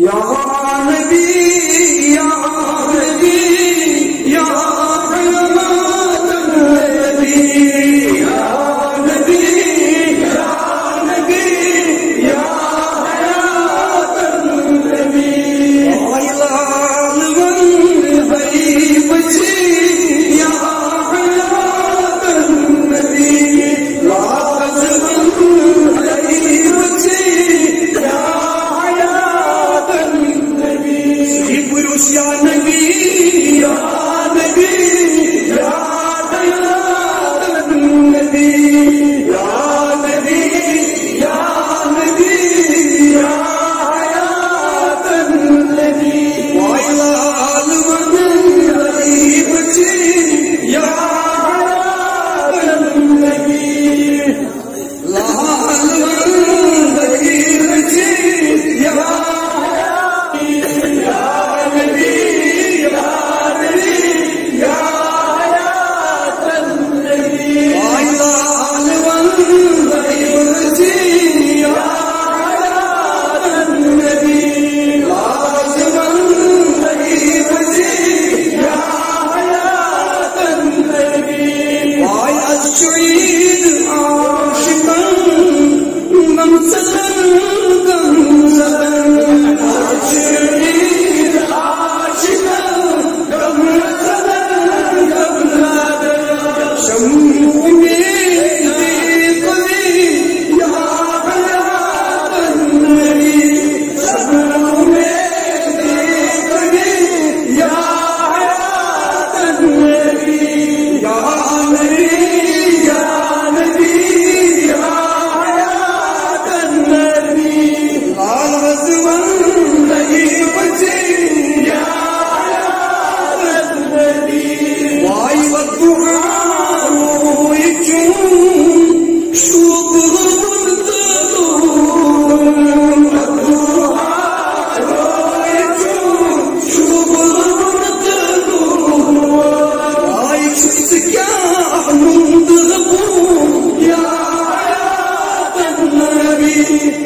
Ya Hallelujah. You.